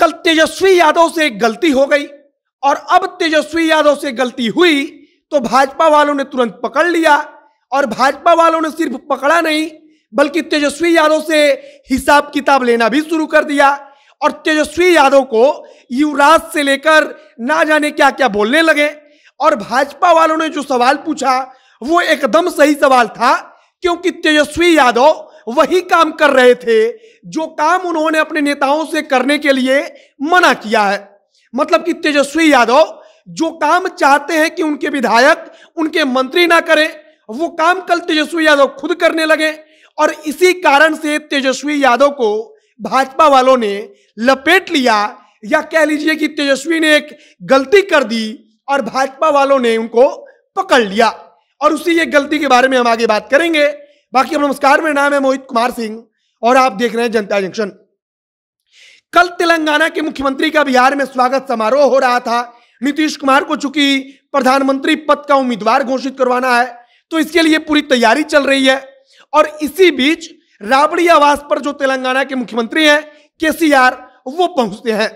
कल तेजस्वी यादव से एक गलती हो गई और अब तेजस्वी यादव से गलती हुई तो भाजपा वालों ने तुरंत पकड़ लिया और भाजपा वालों ने सिर्फ़ पकड़ा नहीं, बल्कि तेजस्वी यादव से हिसाब किताब लेना भी शुरू कर दिया और तेजस्वी यादव को युवराज से लेकर ना जाने क्या क्या बोलने लगे और भाजपा वालों ने जो सवाल पूछा, वो एकदम सही सवाल था, क्योंकि तेजस्वी यादव वही काम कर रहे थे, जो काम उन्होंने अपने नेताओं से करने के लिए मना किया है। मतलब कि तेजस्वी यादव जो काम चाहते हैं कि उनके विधायक, उनके मंत्री ना करें, वो काम कल तेजस्वी यादव खुद करने लगे और इसी कारण से तेजस्वी यादव को भाजपा वालों ने लपेट लिया या कह लीजिए कि तेजस्वी ने एक गलती कर दी और भाजपा वालों ने उनको पकड़ लिया। और उसी ये गलती के बारे में हम आगे बात करेंगे। बाकी अब नमस्कार, मेरा नाम है मोहित कुमार सिंह और आप देख रहे हैं जनता जंक्शन। कल तेलंगाना के मुख्यमंत्री का बिहार में स्वागत समारोह हो रहा था। नीतीश कुमार को चूँकि प्रधानमंत्री पद का उम्मीदवार घोषित करवाना है तो इसके लिए पूरी तैयारी चल रही है। और इसी बीच राबड़ी आवास पर जो तेलंगाना के मुख्यमंत्री हैं, केसीआर, वो पहुँचते हैं।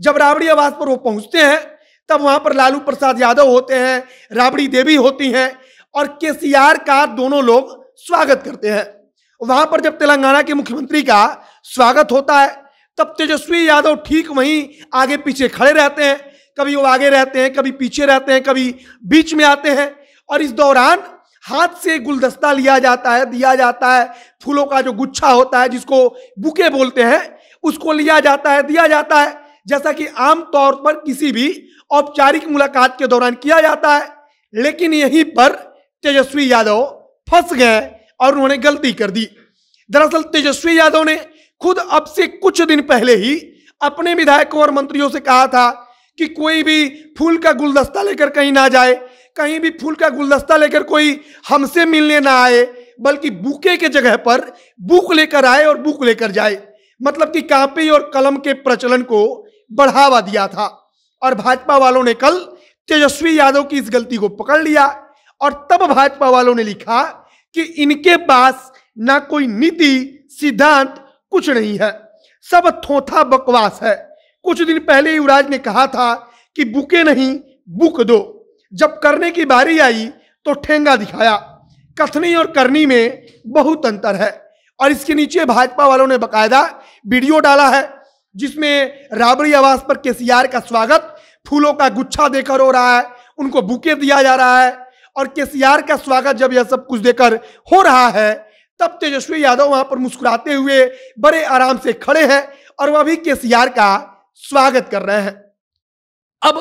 जब राबड़ी आवास पर वो पहुँचते हैं, तब वहाँ पर लालू प्रसाद यादव होते हैं, राबड़ी देवी होती हैं और केसीआर का दोनों लोग स्वागत करते हैं। वहाँ पर जब तेलंगाना के मुख्यमंत्री का स्वागत होता है, तब तेजस्वी यादव ठीक वहीं आगे पीछे खड़े रहते हैं। कभी वो आगे रहते हैं, कभी पीछे रहते हैं, कभी बीच में आते हैं। और इस दौरान हाथ से गुलदस्ता लिया जाता है, दिया जाता है। फूलों का जो गुच्छा होता है, जिसको बुके बोलते हैं, उसको लिया जाता है, दिया जाता है। जैसा कि आम तौर पर किसी भी औपचारिक मुलाकात के दौरान किया जाता है। लेकिन यहीं पर तेजस्वी यादव फंस गए और उन्होंने गलती कर दी। दरअसल तेजस्वी यादव ने खुद अब से कुछ दिन पहले ही अपने विधायकों और मंत्रियों से कहा था कि कोई भी फूल का गुलदस्ता लेकर कहीं ना जाए, कहीं भी फूल का गुलदस्ता लेकर कोई हमसे मिलने ना आए, बल्कि बुके के जगह पर बुक लेकर आए और बुक लेकर जाए। मतलब कि कापी और कलम के प्रचलन को बढ़ावा दिया था। और भाजपा वालों ने कल तेजस्वी यादव की इस गलती को पकड़ लिया। और तब भाजपा वालों ने लिखा कि इनके पास ना कोई नीति, सिद्धांत, कुछ नहीं है। सब थोथा बकवास है। कुछ दिन पहले युवराज ने कहा था कि बुके नहीं, बुक दो। जब करने की बारी आई तो ठेंगा दिखाया। कथनी और करनी में बहुत अंतर है। और इसके नीचे भाजपा वालों ने बकायदा वीडियो डाला है, जिसमें राबड़ी आवास पर केसीआर का स्वागत, फूलों का गुच्छा देकर हो रहा है, उनको बुके दिया जा रहा है। और केसीआर का स्वागत जब यह सब कुछ देकर हो रहा है, तब तेजस्वी यादव वहाँ पर मुस्कुराते हुए बड़े आराम से खड़े हैं और वह भी केसीआर का स्वागत कर रहे हैं। अब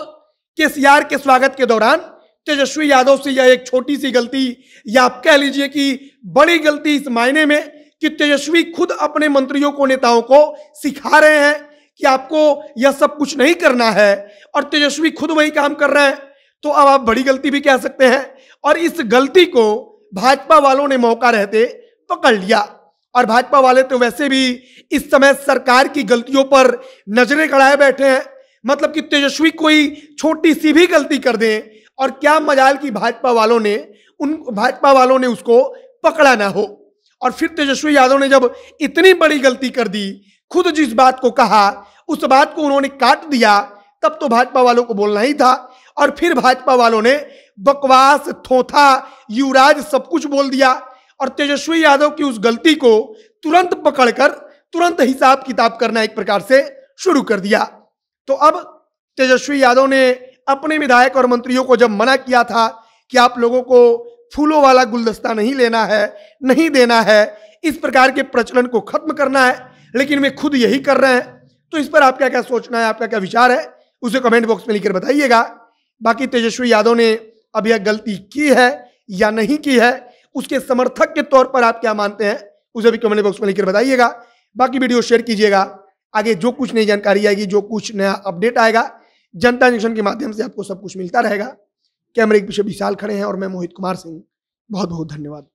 केसीआर के स्वागत के दौरान तेजस्वी यादव से यह एक छोटी सी गलती, या आप कह लीजिए कि बड़ी गलती इस मायने में कि तेजस्वी खुद अपने मंत्रियों को, नेताओं को सिखा रहे हैं कि आपको यह सब कुछ नहीं करना है और तेजस्वी खुद वही काम कर रहे हैं। तो अब आप बड़ी गलती भी कह सकते हैं? और इस गलती को भाजपा वालों ने मौका रहते पकड़ लिया। और भाजपा वाले तो वैसे भी इस समय सरकार की गलतियों पर नज़रें गड़ाए बैठे हैं। मतलब कि तेजस्वी कोई छोटी सी भी गलती कर दें और क्या मजाल की भाजपा वालों ने उन, भाजपा वालों ने उसको पकड़ा ना हो। और फिर तेजस्वी यादव ने जब इतनी बड़ी गलती कर दी, खुद जिस बात को कहा, उस बात को उन्होंने काट दिया, तब तो भाजपा वालों को बोलना ही था। और फिर भाजपा वालों ने बकवास थोथा युवराज सब कुछ बोल दिया। और तेजस्वी यादव की उस गलती को तुरंत पकड़कर, तुरंत हिसाब किताब करना एक प्रकार से शुरू कर दिया। तो अब तेजस्वी यादव ने अपने विधायक और मंत्रियों को जब मना किया था कि आप लोगों को फूलों वाला गुलदस्ता नहीं लेना है, नहीं देना है, इस प्रकार के प्रचलन को खत्म करना है, लेकिन वे खुद यही कर रहे हैं तो इस पर आपका क्या सोचना है आपका क्या विचार है, उसे कमेंट बॉक्स में लिखकर बताइएगा। बाकी तेजस्वी यादव ने अब यह गलती की है या नहीं की है, उसके समर्थक के तौर पर आप क्या मानते हैं, उसे भी कमेंट बॉक्स में लिखकर बताइएगा। बाकी वीडियो शेयर कीजिएगा। आगे जो कुछ नई जानकारी आएगी, जो कुछ नया अपडेट आएगा, जनता जंक्शन के माध्यम से आपको सब कुछ मिलता रहेगा। कैमरे के पीछे विशाल खड़े हैं और मैं मोहित कुमार सिंह। बहुत बहुत धन्यवाद।